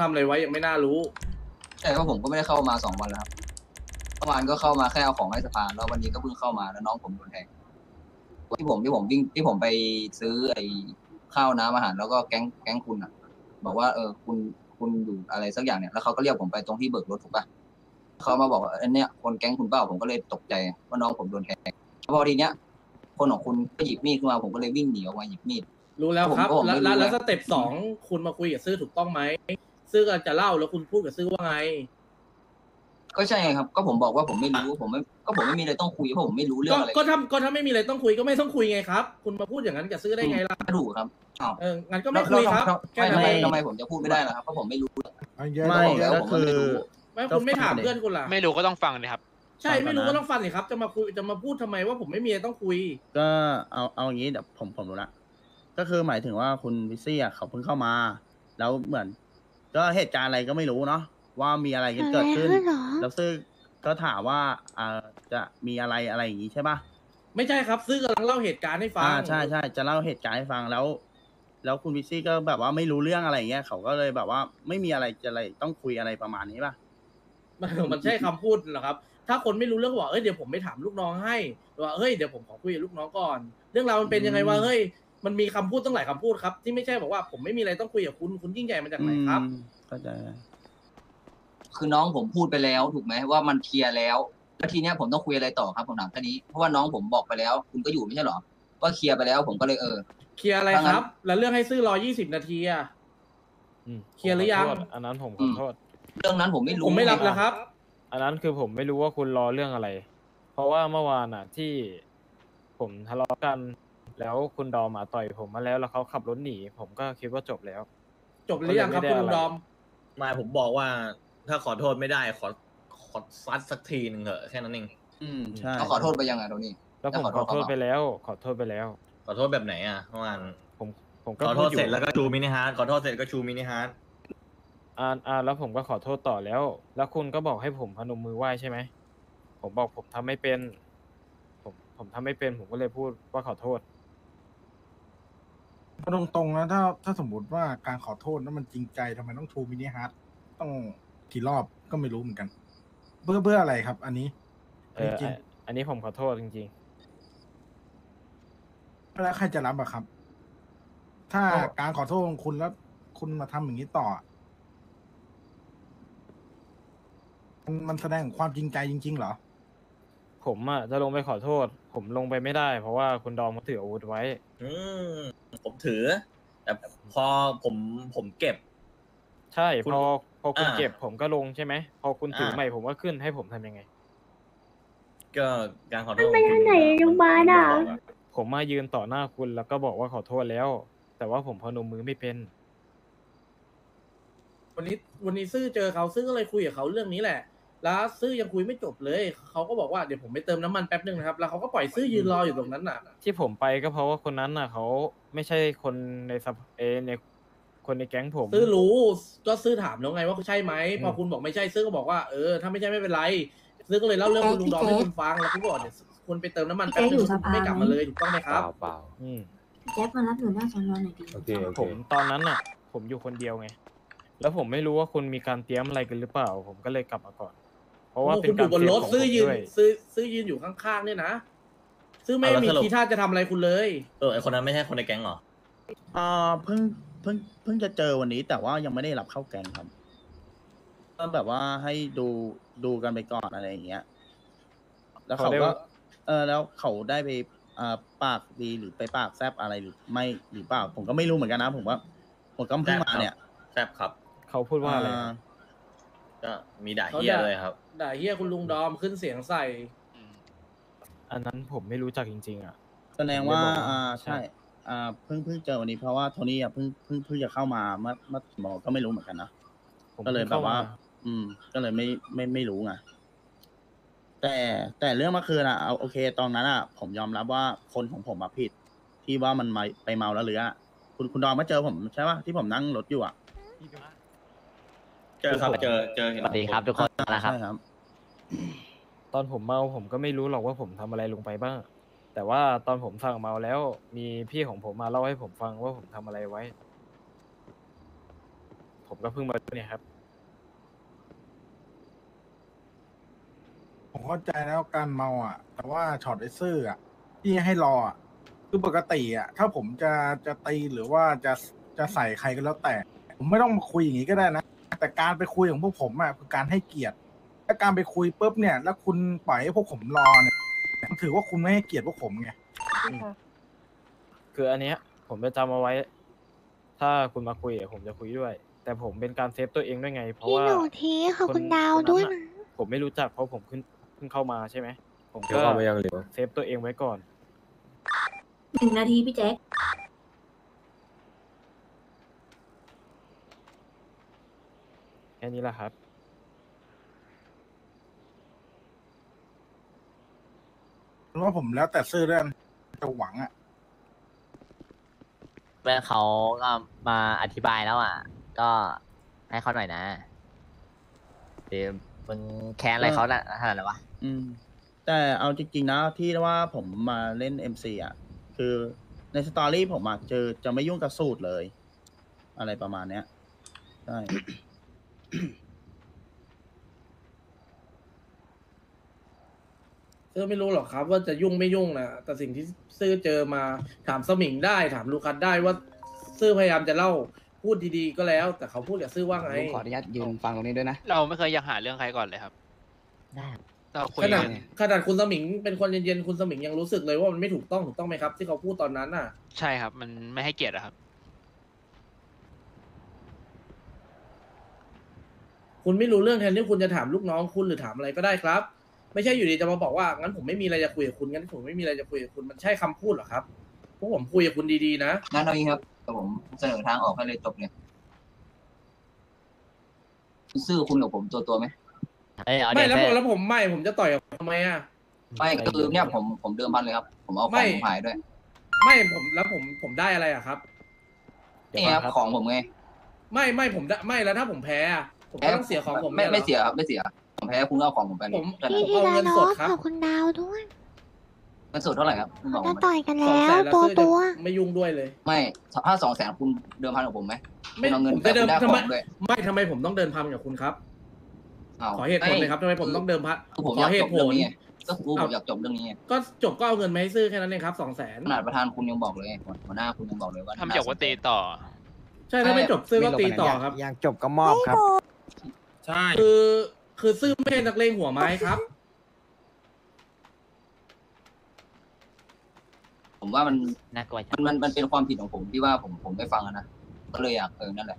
ทำอะไรไว้ยังไม่น่ารู้ใช่เพราะผมก็ไม่ได้เข้ามาสองวันแล้วครับเมื่อวานก็เข้ามาแค่เอาของให้สภาแล้ววันนี้ก็เพิ่งเข้ามาแล้วน้องผมโดนแทงที่ผมที่ผมวิ่งที่ผมไปซื้อไอ้ข้าวน้ำอาหาร แล้วก็แก๊งแก๊งคุณอะ บอกว่าเออคุณคุณอยู่อะไรสักอย่างเนี่ยแล้วเขาก็เรียกผมไปตรงที่เบิกรถถูกปะเขามาบอกว่าอันเนี้ยคนแก๊งคุณเปล่าผมก็เลยตกใจว่าน้องผมโดนแทงพอทีเนี้ยคนของคุณก็หยิบมีดขึ้นมาผมก็เลยวิ่งหนีออกมาหยิบมีด รู้แล้วครับ ผมผมแล้วไม่รู้แล้วแล้วนะ สเต็ปสองคุณมาคุยกับซื่อถูกต้องไหม ซื่อกำลังจะเล่าแล้วคุณพูดกับซื่อว่าไง ก็ใช่ไงครับ ก็ผมบอกว่าผมไม่รู้ผมไม่ก็ผมไม่มีอะไรต้องคุยเพราะผมไม่รู้เรื่อก็งอะไรก็ถ้าก็ถ้าไม่มีอะไรต้องคุยก็ไม่ต้องคุยไงครับ คุณมาพูดอย่างนั้นกับซื่อได้ไงล่ะไม่ถูกครับอ้าวเอองั้นก็ไม่คุยครับแล้วแค่ทำนั้นไมเองทำไมผมจะพูดไม่ได้ล่ะครับเพราะผมไม่รู้เอาเยอะไม่เลยแล้วก็ผมก็คือไม่รู้ไม่คุณไม่ถามเพื่อนคุณล่ะไม่รู้ก็ต้องฟังเลยครับ ใช่ไม่รู้ฟังก่อนนะก็ต้องฟังสิครับจะมาคุยจะมาพูดทำไมว่าผมไม่มีอะไรต้องคุย ก็เอาเอาอย่างนี้เดี๋ยวผมผมรู้ละก็คือหมายถึงว่าคุณวิซี่อะเขาเพิ่งเข้ามา แล้วเหมือน ก็เหตุการณ์อะไรก็ไม่รู้เนาะว่ามีอะไรกันเกิดขึ้นอะไรเหรอ แล้วซึ่งก็ถามว่าอ่าจะมีอะไรอะไรอย่างนี้ใช่ปะไม่ใช่ครับซื่อกำลังเล่าเหตุการณ์ให้ฟังอ่าใช่ใช่จะเล่าเหตุการณ์ให้ฟังแล้ว แล้วคุณวิซี่ก็แบบว่าไม่รู้เรื่องอะไรอย่างเงี้ยเขาก็เลยแบบว่าไม่มีอะไรจะอะไรต้องคุยอะไรประมาณนี้ป่ะมันมันใช่คำพูดเหรอครับ ถ้าคนไม่รู้เรื่องก็บอกเอ้ยเดี๋ยวผมไปถามลูกน้องให้ว่าเฮ้ยเดี๋ยวผมขอคุยกับลูกน้องก่อน เรื่องราวมันเป็นยังไงวะอืม เฮ้ย มันมีคำพูดตั้งหลายคำพูดครับ ที่ไม่ใช่บอกว่าผมไม่มีอะไรต้องคุยกับคุณคุณยิ่งใหญ่มาจากไหนครับ อืมเข้าใจคือน้องผมพูดไปแล้วถูกไหมว่ามันเคลียร์แล้วแล้วทีเนี้ยผมต้องคุยอะไรต่อครับผมถามแค่นี้เพราะว่าน้องผมบอกไปแล้ว คุณก็อยู่ไม่ใช่เหรอว่าเคลียร์ไปแล้วผมก็เลยเออ เคลียร์อะไรถ้างั้คนรับ แล้วเรื่องให้ซื้อรอยี่สิบนาทีอะ อืมเคลียร์หรือยัง ผมขโทษอันนั้นผมขอือมโทษ เรื่องนั้นผมไม่รู้ผมไม่รับแล้วครับ อันนั้นคือผมไม่รู้ว่าคุณรอเรื่องอะไร เพราะว่าเมื่อวานอะที่ผมทะเลาะกัน แล้วคุณดอมมาต่อยผมมาแล้วแล้วเขาขับรถหนีผมก็คิดว่าจบแล้ว จบหรือยังครับก็คุเลยณไม่ลุได้งอะไรดอม ไมาผมบอกว่าถ้าขอโทษไม่ได้ขอขอซัดสักทีหนึ่งเถอะแค่นั้นเอง อืมใช่ เขาขอโทษไปยังไงโทนี่ แล้วผมแล้วขขออโทโทษษไปแล้ว ขอโทษไปแล้ว ขอโทษแบบไหนอะเมื่อวานผมผมก็ขอโทษพูดอยู่เสร็จแล้วก็ชู mini heart ขอโทษเสร็จก็ชู mini heart อ่าอ่าแล้วผมก็ขอโทษต่อแล้ว แล้วคุณก็บอกให้ผมพนมมือไหว้ใช่ไหมผมบอกผมทำไม่เป็น ผมผมทำไม่เป็น ผมก็เลยพูดว่าขอโทษ ตรงตรงๆนะถ้าถ้าสมมติว่าการขอโทษนั้นมันจริงใจทำไมต้องชู mini heart ต้องกี่รอบก็ไม่รู้เหมือนกัน เพื่อเพื่ออะไรครับ อันนี้เออจริงอะอันนี้ผมขอโทษจริง ๆแล้วใครจะรับอะครับ ถ้าการขอโทษของคุณแล้ว คุณมาทำอย่างนี้ต่ออะมันมันแสดงถึงความจริงใจจริง ๆ เหรอ ๆ ผมอะจะลงไปขอโทษ ผมลงไปไม่ได้ เพราะว่าคุณดอมเขาถืออาวุธไว้ อืมผมถือ แต่พอผมผมเก็บ ใช่คุณพอพอคุณอ่า เก็บผมก็ลงใช่ไหมพอคุณถืออ่าใหม่ผมก็ขึ้นให้ผมทำยังไง ก็การขอโทษมันไปทางไหนอะโรงพยาบาลอะผมบอกผมมายืนต่อหน้าคุณแล้วก็บอกว่าขอโทษแล้ว แต่ว่าผมพนมมือไม่เป็น วันนี้วันนี้ซื่อเจอเขาซื่อก็เลยคุยกับเขาเรื่องนี้แหละ แล้วซื่อยังคุยไม่จบเลยเขาก็บอกว่าเดี๋ยวผมไปเติมน้ำมันแป๊บนึงนะครับแล้วเขาก็ปล่อยซื่อยืนรออยู่ตรงนั้นน่ะ ที่ผมไปก็เพราะว่าคนนั้นน่ะเขาไม่ใช่คนในสภเออในคนในแก๊งผม ซื่อรู้ก็ซื่อถามแล้วไงว่าใช่ไหมพออืมคุณบอกไม่ใช่ซื่อก็บอกว่าเออถ้าไม่ใช่ไม่เป็นไร ซื่อก็เลยเล่าเรื่องคุณลุงดอมให้คุณฟังแล้วคุณบอกเดี๋ยวคุณไปเติมน้ำมันแป๊บนึงคุณไม่กลับมาเลยถูกต้องไหมครับเปล่าอืมแจ๊บมารับหนูหน้าสอนอหน่อยดิโอเคโอเคผมตอนนั้นน่ะ ผมอยู่คนเดียวไง แล้วผมไม่รู้ว่าคุณมีการเตรียมอะไรกันหรือเปล่า ผมก็เลยกลับมาก่อนเพ ราะว่าเป็นคุณอการยู่บนเตรียรมถของซื้อผมยืนด้วยซื้อซื้อยืนอยู่ข้างๆเนี่ยนะซื้อไม่มีทีท่าจะทำอะไรคุณเลยเออไอคนนั้นไม่ใช่คนในแก๊งเหรออ่าเพิ่งเพิ่งเพิ่งจะเจอวันนี้ แต่ว่ายังไม่ได้รับเข้าแกงครับก็แบบว่าให้ดูดูกันไปก่อนอะไรอย่างเงี้ย แล้วเขาเขาได้ก็ว่าเออแล้วเขาได้ไปอ่าปากดีหรือไปปากแซบอะไรหรือไม่หรือเปล่า ผมก็ไม่รู้เหมือนกันนะ ผมว่าผมก็เพิ่งมาเนี่ยแซบครับ เขาพูดว่าอะไรอ่าก็มีด่าเขาเฮียด่าเลยครับ ด่าเฮียคุณลุงดอมขึ้นเสียงใส่ อันนั้นผมไม่รู้จักจริง ๆ อะ แสดงว่าไม่บอกอ่าใช่ใช่ อ่า เพิ่งเพิ่งเจอวันนี้เพราะว่าโทนี่อะเพิ่งเพิ่งเพิ่งจะเข้ามาเมื่อเมื่อกี่โมงก็ไม่รู้เหมือนกันนะ ผมก็เลยแบบว่าข้มอืม ก็เลยไม่ไม่ไม่รู้ไง แต่แต่เรื่องเมื่อคืนอะเอาโอเค ตอนนั้นอะ ผมยอมรับว่าคนของผมมาผิด ที่ว่ามันมาไปเมาแล้วเรืออะคุณคุณดอมมาเจอผมใช่ป่ะที่ผมนั่งรถอยู่อะ เจอครับเจอเจอเห็นสวัสดีครับทุกคนนะครับ ใช่ครับ ตอนผมเมาผมก็ไม่รู้หรอกว่าผมทำอะไรลงไปบ้าง แต่ว่าตอนผมสั่งเมาแล้ว มีพี่ของผมมาเล่าให้ผมฟังว่าผมทำอะไรไว้ ผมก็เพิ่งมาเนี่ยครับ ผมเข้าใจแล้วการเมาอะ แต่ว่าช็อตไอซื่ออะที่ให้รออะคือปกติอะ ถ้าผมจะจะตีหรือว่าจะจะใส่ใครก็แล้วแต่ ผมไม่ต้องมาคุยอย่างนี้ก็ได้นะ แต่การไปคุยของพวกผมอะคือการให้เกียรติ ถ้าการไปคุยปุ๊บเนี่ย แล้วคุณปล่อยให้พวกผมรอเนี่ยมันถือว่าคุณไม่ให้เกียรติพวกผมไงคืออันเนี้ยผมจะจำเอาไว้ ถ้าคุณมาคุยอะผมจะคุยด้วย แต่ผมเป็นการเซฟตัวเองด้วยไง เพราะพี่ว่า หนูทีขอบคุณนดาวคนนั้นด้วยอะนะ ผมไม่รู้จักเพราะผมเพิ่งเพิ่งเข้ามาใช่ไหม ผมเดี๋ยก็วเข้ามายังเหลียวเซฟตัวเองไว้ก่อน หนึ่งนาทีพี่แจ็คแค่นี้แหละครับ เพราะ ว่าผมแล้วแต่ซื่อเรื่องจะหวังอะเมื่อเขาก็มาอธิบายแล้วอะ ก็ให้เขาหน่อยนะเดี๋ยวมึงแค้นอะไรเขาน่ะขนาดไหนวะอืม แต่เอาจริงๆนะที่ว่าผมมาเล่น MC อะ คือในสตอรี่ผมอะเจอจะไม่ยุ่งกับสูตรเลย อะไรประมาณเนี้ยใช่ ซื่อไม่รู้หรอกครับ ว่าจะยุ่งไม่ยุ่งนะแต่สิ่งที่ซื่อเจอมาถามสมิงได้ถามลูคัสได้ว่าซื่อพยายามจะเล่าพูดดีๆก็แล้ว แต่เขาพูดกับซื่อว่าไงผมขออนุญาตยืนฟังตรงนี้ด้วยนะ เราไม่เคยอยากหาเรื่องใครก่อนเลยครับได้เราคุยขนาดกันขนาดคุณสมิงเป็นคนเย็นๆคุณสมิงยังรู้สึกเลยว่ามันไม่ถูกต้องถูกต้องไหมครับ ที่เขาพูดตอนนั้นน่ะ ใช่ครับ มันไม่ให้เกียรติอะครับ คุณไม่รู้เรื่องแทนที่คุณจะถามลูกน้องคุณหรือถามอะไรก็ได้ครับ ไม่ใช่อยู่ดีจะมาบอกว่างั้นผมไม่มีอะไรจะคุยกับคุณงั้นผมไม่มีอะไรจะคุยกับคุณมันใช่คำพูดเหรอครับพวกผมคุยกับคุณดีๆนะ งั้นเอางี้ครับแต่ผมเสนอทางออกให้เลยจบเลยคุณซื่อคุณกับผมตัวตัวๆไหมเอ้ยเอาไม่เดี๋ยวแล้วผมเซ่แล้วผมไม่ผมจะต่อยกับทำไมอะ ไม่ก็คือเนี่ยผมผมเดิมพันเลยครับ ผมเอาขไม่ องผมหายด้วยไม่ผมแล้วผมผมได้อะไรอะครับนี่ครับของผมไงไม่ไม่ผมได้ไม่แล้วถ้าผมแพ้อะผมก็ต้องเสียของผมไม่นี่หรอไม่เสียครับไม่เสีย ผมแพ้คุณก็เอาของผมไปเลผยมแค่นั้นพี่ผมทีเอาละเงินน้สอดงครับขอบคุณดาวด้วยมันสุดเท่าไหร่ครับคุณบอกจะผมต่อยกันสองแล้แสวนแล้วตัวซื่อจะตัวไม่ยุ่งด้วยเลย ไม่ถ้าสองแสนคุณเดิมพันกับผมไหมไม่คุณเอาเงินผมแต่จะเดิคุมณได้ทำขไมองด้วยไม่ทำไมผมต้องเดินพันกับคุณครับาวขอเหตุผลเลยครับทำไมผมต้องเดิมพันคือผมขออยากเหจตุบผเรื่องลนี้ไงก็คือผมอยากจบเรื่องนี้ไงก็จบก็เอาเงินมาให้ซื้อแค่นั้นเองครับสองแสนขนาดประธานคุณยังบอกเลยหัวหน้าคุณยังบอกเลยว่าทำจบว่าตีต่อ ใช่ถ้าไม่จบซื้อก็ตีต่อครับ อยากจบก็มอบครับ ใช่ คือ คือซื้อไม่ใช่นักเลงหัวไม้ครับ ผมว่ามันน่ากลัวจัมังนมันมันเป็นความผิดของผมที่ว่าผมผมไม่ฟังอะนะก็เลยอยากเออนั่นแหละ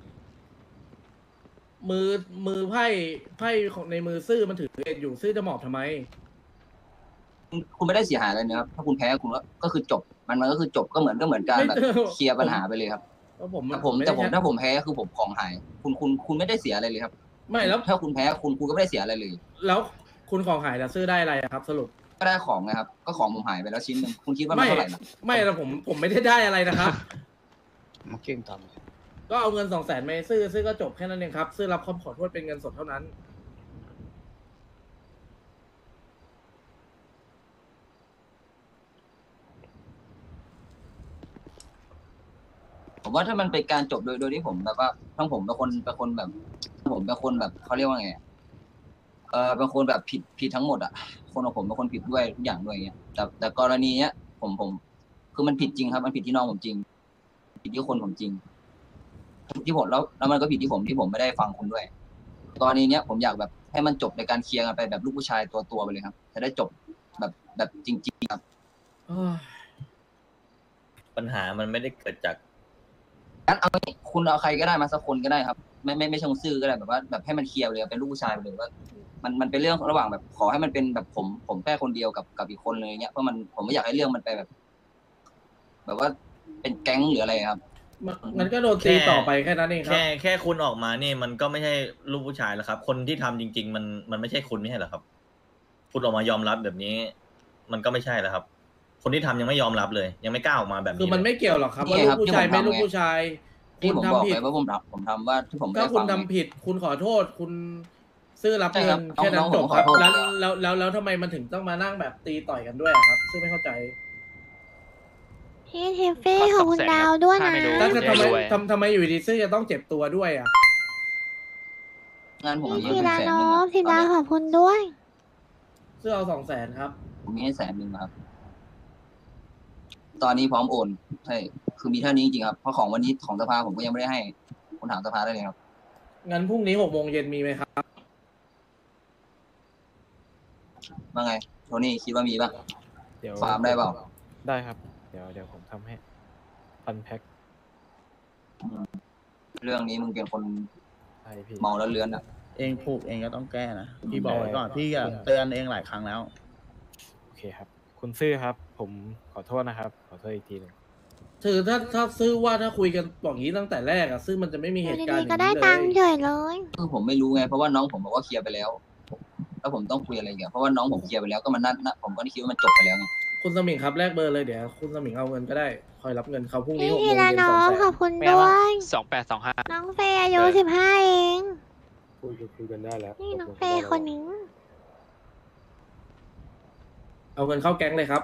มือมือไพ่ไพ่ของในมือซื่อมันถือเอ็ดอยู่ซื่อจะหมอบทำไม คุณคุณไม่ได้เสียหายอะไรนะครับถ้าคุณแพ้คุณก็ก็คือจบ มันมันก็คือจบก็เหมือนก็เหมือนการไม่แบบเจอ เคลียร์ปัญหาไปเลยครับ แล้วผมแต่ผมไได้แต่ผมใช้ถ้าผมแพ้คือผมของหาย คุณคุณคุณไม่ได้เสียอะไรเลยครับ ไม่แล้วถ้าคุณแพ้คุณคุณก็ไม่ได้เสียอะไรเลย แล้วคุณของหายแล้วซื้อได้อะไรอะครับ สรุป ก็ได้ของนะครับ ก็ของผมหายไปแล้วชิ้นหนึ่งคุณคิดว่ามันไม่เท่าไหร่ล่ะไม่แล้วผมผมไม่ได้ได้อะไรนะครับ มาขึ้นตอนก็เอาเงินสองแสนมาให้ซื้อซื้อก็จบแค่นั้นเองครับ ซื้อรับคำขอโทษเป็นเงินสดเท่านั้น ผมว่าถ้ามันเป็นการจบโดยโดยที่ผมแบบว่าทั้งผมเป็นคนเป็นคนแบบผมเป็นคนแบบเขาเรียกว่าไงอะเออเป็นคนแบบผิดผิดทั้งหมดอะคนของผมเป็นคนผิดด้วยทุกอย่างด้วยอย่างเงี้ยแต่แต่กรณีเนี้ยผมผม คือมันผิดจริงครับ มันผิดที่น้องผมจริง ผิดที่คนผมจริงที่ผมแล้วแล้วมันก็ผิดที่ผมที่ผมไม่ได้ฟังคุณด้วยกรณีเนี้ยผมอยากแบบให้มันจบในการเคลียร์กันไปแบบลูกผู้ชายตัวตัวๆไปเลยครับจะได้จบแบบแบบจริง ๆ ครับปัญหามันไม่ได้เกิดจาก งั้นเอางี้คุณเอาใครก็ได้มาสักคนก็ได้ครับ ไม่ไม่ไม่ใช่ซื่อก็ได้แบบว่าแบบให้มันเคลียร์เลยเป็นลูกผู้ชายไปเลยว่า มันมันเป็นเรื่องระหว่างแบบขอให้มันเป็นแบบผมผมแค่คนเดียวกับกับอีกคนเลยเงี้ยเพราะมันผมไม่อยากให้เรื่องมันไปแบบ แบบว่าเป็นแก๊งหรืออะไรครับมันก็โดนตีต่อไปแค่นั้นเองครับ แค่แค่คุณออกมานี่มันก็ไม่ใช่ลูกผู้ชายแล้วครับ คนที่ทำจริง ๆ มันมันไม่ใช่คุณไม่ใช่เหรอครับ คุณออกมายอมรับแบบนี้ มันก็ไม่ใช่แล้วครับ คนที่ทำยังไม่ยอมรับเลย ยังไม่กล้าออกมาแบบนี้คือมันเลย ไม่เกี่ยวหรอกครับนี่ว่าไงลูคกรับผู้ชายที่ผมไม่ทำลูกไง ผู้ชาย ที่คุณผมบอกทำผิดไปว่าผมทำผมทำว่าที่ผมไม่ก็ได้คุฟัณง ทำไงผิดคุณขอโทษคุณซื้อรับใช่เงิครันบแค่นั้นน้องๆจบครับผมขอโทษแล้วอยู่แล้วแล้วแล้วแล้วทำไมมันถึงต้องมานั่งแบบตีต่อยกันด้วยอะครับ ซึ่งไม่เข้าใจพี่เทฟเฟ่ขอบคุณดาวด้วยนะแล้วจะทำไมรวย ทำทำไมอยู่ดีซื้อจะต้องเจ็บตัวด้วยอะงานผมมีให้พี่คุณดาแสนโนหนึ่งอะพี่ตอนดาเนี้ยขอบคุณด้วยเสื้อเอาสองแสนครับ ผมมีให้แสนหนึ่งครับ ตอนนี้พร้อมโอนใช่คือมีเท่านี้จริงๆครับเพราะของวันนี้ของสภาผมก็ยังไม่ได้ให้คุณถามสภาได้เลยครับ งั้นพรุ่งนี้หกโมงเย็นมีไหมครับว่าไงโทนี่คิดว่ามีป่ะเดี๋ยวฟาร์มได้เปล่าได้ครับ เดี๋ยวเดี๋ยวผมทำให้พันแพ็คเรื่องนี้มึงเป็นคนใช่พี่ เมาแล้วเลื้อนอะ เองผูกเองก็ต้องแก้นะพี่บอกไว้ก่อนพี่อะเตือนเองหลายครั้งแล้ว โอเคครับ คุณซื่อครับ ผมขอโทษนะครับ ขอโทษอีกทีหนึ่งถือถ้าถ้าซื้อว่าถ้าคุยกันบอกอย่างนี้ตั้งแต่แรกอะซื้อมันจะไม่มีอเหยู่ตุการดีณ์อๆก็ย่างได้นี้เลตังค์ยเฉยเลยคือผมไม่รู้ไงเพราะว่าน้องผมบอกว่าเคลียร์ไปแล้วแล้วผมต้องคุยอะไรอีกันเพราะว่าน้องผมเคลียร์ไปแล้วก็มันน่าน่าผมก็คิดว่ามันจบไปแล้วไงคุณสมิงครับแลกเบอร์เลยเดี๋ยวคุณสมิงเอาเงินก็ได้คอยรับเงินเขาพรุ่งนี้พี่หกโมพี่งดาเย็นโนสองแสขอบนคุณด้วย สองแปดสองห้า น้องเฟย์อายุสิบห้าเอง คุยคุยกันได้แล้วนี่น้องเฟย์คนนี้ เอาเงินเข้าแก๊งเลยครับ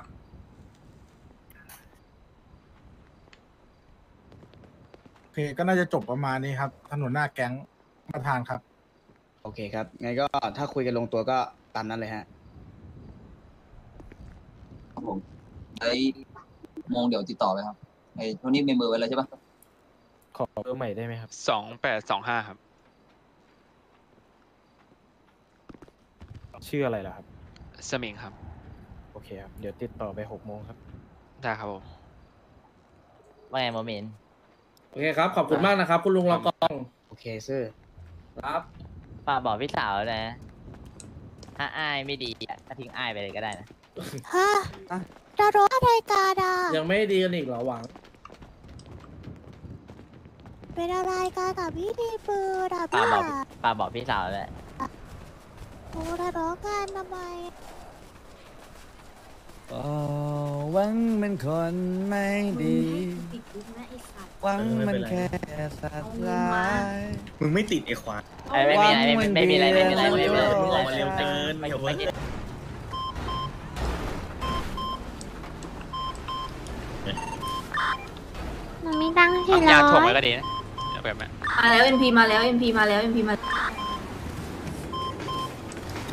โอ เคก็น่าจะจบประมาณนี้ครับ ถนนหน้าแก๊งประธานครับ โอเคครับงั้นก็ถ้าคุยกันลงตัวก็ตามนั้นเลยฮะ ครับผมไอ้โมงเดี๋ยวติดต่อไปครับไอ้โทนี่เมมเบอร์ไว้แล้วใช่ปะขอเบอร์ใหม่ได้ไหมครับ สองแปดสองห้าครับ ชื่ออะไรล่ะครับ สมิงครับ โอเคครับ เดี๋ยวติดต่อไปหกโมงครับ ได้ครับผม ว่าไงโมเมนต์ โอเคครับ ขอบคุณมากนะครับ คุณลุงรองกองโอเคซื่อครับป้ากบอกพี่สาวนะ ถ้าอ้ายไม่ดีอะก็ทิ้งอ้ายไปเลยก็ได้นะ ฮะดาโนอะไรกันอะยังไม่ดีกันอีกเหรอหวังเป็นอะไรกันกับพี่ดีปืนอะป้าพี่บอกอะป้าบอกพี่สาวเลยโอ้ทะเลาะกันทำไมหวังมันคนไม่ดี หวังมันแค่สัตว์ร้ายมึงไม่ติดไอ้ควายเอ้ยไม่มีอะไรไม่ไม่มีอะไรไม่มีอะไรไม่มีอะไรไม่มีอะไรมึงออกมาเร็วเกินไม่เดี๋ยวไม่เว้ยมันมีตังค์สี่ทำร้ยาถ่วงอไว้ยก็ดีนะเอาแบบนั้นมาแล้ว MP มาแล้ว MP มาแล้ว MP มา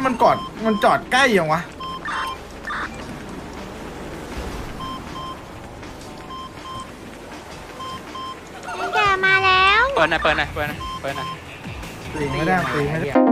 มันกอดมันจอดใกล้ยังวะ ปิดหน่อยเปิดหน่อยเปิดหน่อยเปิดหน่อย ตีไม่ได้ตีไม่ได้